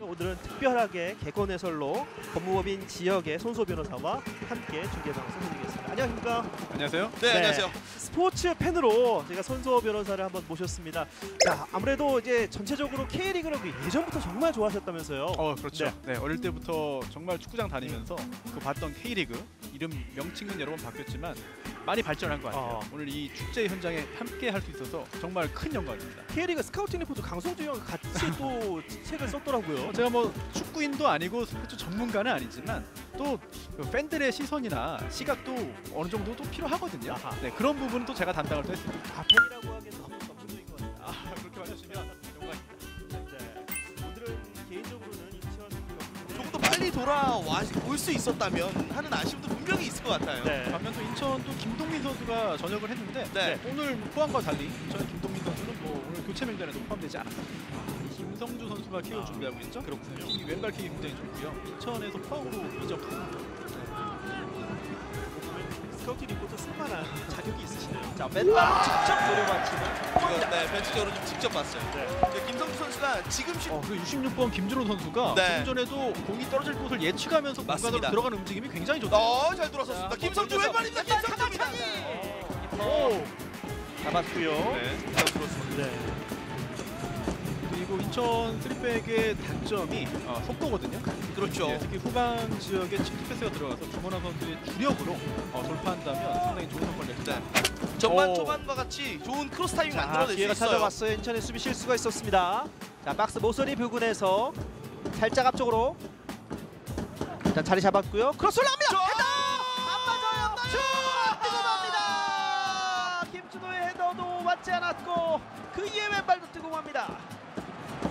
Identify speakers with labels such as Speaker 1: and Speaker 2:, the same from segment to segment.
Speaker 1: 오늘은 특별하게 개건 해설로 법무법인 지역의 손소 변호사와 함께 중계 방송 해드리겠습니다. 안녕하십니까?
Speaker 2: 안녕하세요.
Speaker 3: 네, 안녕하세요.
Speaker 1: 스포츠 팬으로 제가 손소 변호사를 한번 모셨습니다. 자, 아무래도 이제 전체적으로 K리그를 그 예전부터 정말 좋아하셨다면서요.
Speaker 2: 어 그렇죠.
Speaker 1: 네.
Speaker 2: 네. 어릴 때부터 정말 축구장 다니면서 그 봤던 K리그 이름 명칭은 여러 번 바뀌었지만 많이 발전한 것 같아요.
Speaker 1: 어.
Speaker 2: 오늘 이 축제 현장에 함께 할 수 있어서 정말 큰 영광입니다.
Speaker 1: K리그 스카우팅 리포트 강성주 형 같이 또 책을 썼더라고요.
Speaker 2: 어, 제가 뭐 축구인도 아니고 스포츠 전문가는 아니지만 또그 팬들의 시선이나 시각도 어느 정도 또 필요하거든요.
Speaker 1: 아하.
Speaker 2: 네 그런 부분은 또 제가 담당을 또 했습니다.
Speaker 1: 아, 팬이라고 하기엔 너
Speaker 3: 돌아올 수 있었다면 하는 아쉬움도 분명히 있을 것 같아요.
Speaker 1: 네.
Speaker 2: 반면 또 인천도 김동민 선수가 전역을 했는데
Speaker 3: 네.
Speaker 2: 오늘 포항과 달리 인천 김동민 선수는 뭐 오늘 교체 명단에도 포함되지 않았습니다. 김성주 선수가
Speaker 1: 키커
Speaker 2: 준비하고 있죠.
Speaker 1: 그렇군요.
Speaker 2: 이 왼발 킥이 굉장히 좋고요. 인천에서 포항으로 이적.
Speaker 1: 스카우팅 리포트 쓸만한 자격이 있으시네요. 자, 왼발 직접 노려봤지만
Speaker 3: 네, 벤치적으로 좀 직접 봤어요.
Speaker 1: 네.
Speaker 3: 그 김성주 선수가 지금 슛
Speaker 2: 어, 그 66번 김준호 선수가
Speaker 3: 네.
Speaker 2: 좀 전에도 공이 떨어질 곳을 예측하면서 공간으로
Speaker 3: 맞습니다.
Speaker 2: 들어가는 움직임이 굉장히 좋다.
Speaker 3: 어, 잘 돌아섰습니다.
Speaker 2: 자,
Speaker 3: 김성주 왼발입니다. 김성주입니다.
Speaker 1: 오! 잡았고요.
Speaker 3: 네, 잘 들었습니다.
Speaker 1: 네.
Speaker 2: 그리고 인천 쓰리백의 단점이 어, 속도거든요.
Speaker 3: 그렇죠.
Speaker 2: 예, 특히 후방 지역에 침투 패스가 들어가서 주문환 선수의 주력으로 어, 돌파한다면 상당히 좋은 성과를 냈다.
Speaker 3: 네. 전반
Speaker 1: 오.
Speaker 3: 초반과 같이 좋은 크로스 타이밍
Speaker 1: 자,
Speaker 3: 만들어낼 수 있어요.
Speaker 1: 찾아왔어요. 인천의 수비 실수가 있었습니다. 자, 박스 모서리 부근에서 살짝 앞쪽으로 자, 자리 잡았고요. 크로스 올라갑니다.
Speaker 3: 저-
Speaker 1: 헤더! 안 맞아요. 슛! 뜨거워합니다. 김준호의 헤더도 맞지 않았고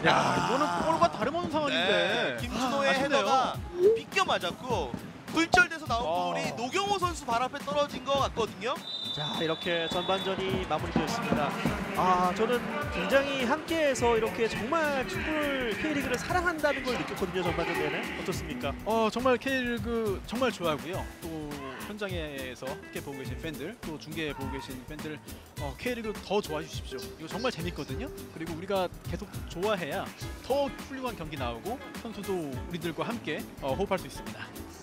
Speaker 2: 야, 이거는 골과 다름없는 상황인데.
Speaker 3: 네, 김준호의
Speaker 2: 아, 아쉽네요.
Speaker 3: 헤더가 비껴 맞았고 굴절돼서 나온
Speaker 2: 어.
Speaker 3: 볼이 노경호 선수 발 앞에 떨어진 것 같거든요.
Speaker 1: 자 이렇게 전반전이 마무리되었습니다. 아 저는 굉장히 함께해서 이렇게 정말 축구를 K리그를 사랑한다는 걸 느꼈거든요 전반전 내내 어떻습니까?
Speaker 2: 어 정말 K리그 정말 좋아하고요. 또 현장에서 함께 보고 계신 팬들, 또 중계 보고 계신 팬들, 어, K리그 더 좋아해 주십시오. 이거 정말 재밌거든요. 그리고 우리가 계속 좋아해야 더 훌륭한 경기 나오고 선수도 우리들과 함께 어, 호흡할 수 있습니다.